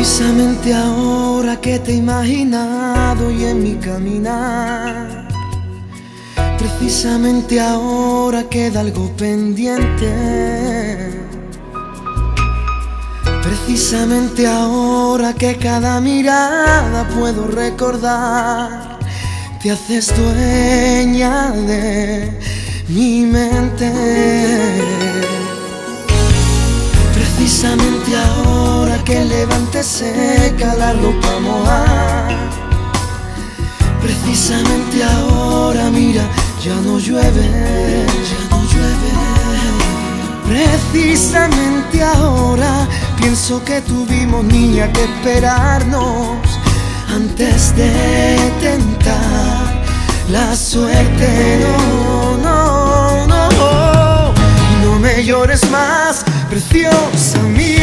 Precisamente ahora que te he imaginado y en mi caminar. Precisamente ahora queda algo pendiente. Precisamente ahora que cada mirada puedo recordar, te haces dueña de mi mente. Precisamente ahora que levante seca la ropa mojada. Precisamente ahora, mira, ya no llueve, ya no llueve. Precisamente ahora pienso que tuvimos niña que esperarnos antes de tentar la suerte. No, no, no. No me llores más, preciosa mía.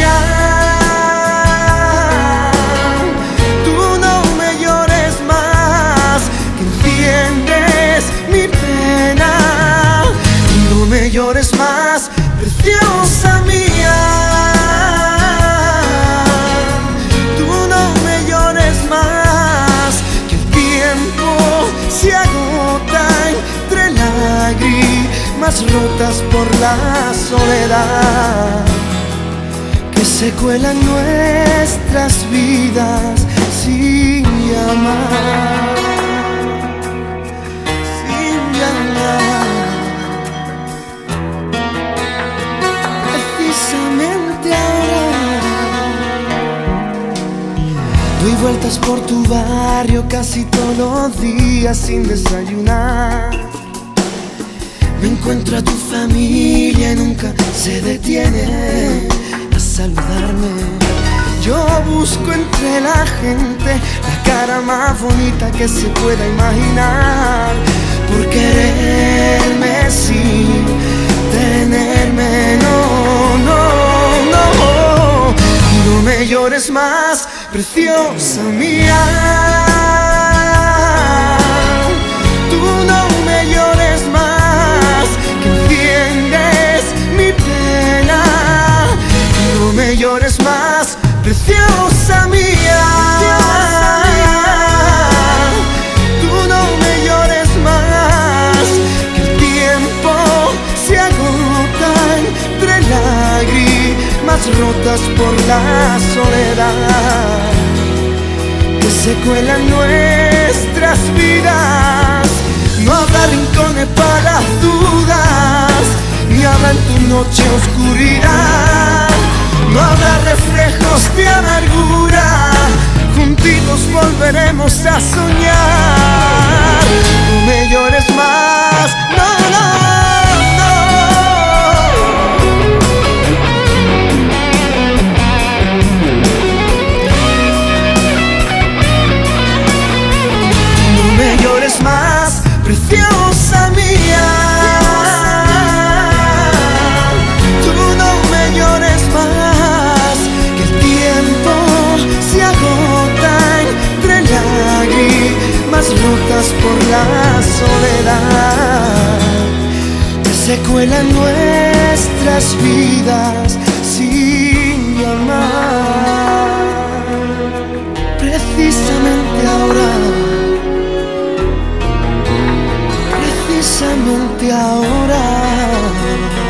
Lágrimas rotas por la soledad que se cuelan nuestras vidas sin llamar, sin llamar. Precisamente ahora doy vueltas por tu barrio casi todos los días sin desayunar. Me encuentro a tu familia y nunca se detiene a saludarme. Yo busco entre la gente la cara más bonita que se pueda imaginar. Por quererme sin tenerme, no, no, no. No me llores más, preciosa mía. Llores más, preciosa mía. Tú no me llores más, que el tiempo se agota entre lágrimas rotas por la soledad que se cuelan nuestras vidas. No habrá rincones para dudas, ni habrá en tu noche oscuridad. No habrá reflejos de amargura, juntitos volveremos a soñar. No me llores más, no, no, no. Me llores más, preciosa lágrimas rotas por la soledad. Que se cuelan nuestras vidas sin llamar. Precisamente ahora precisamente ahora.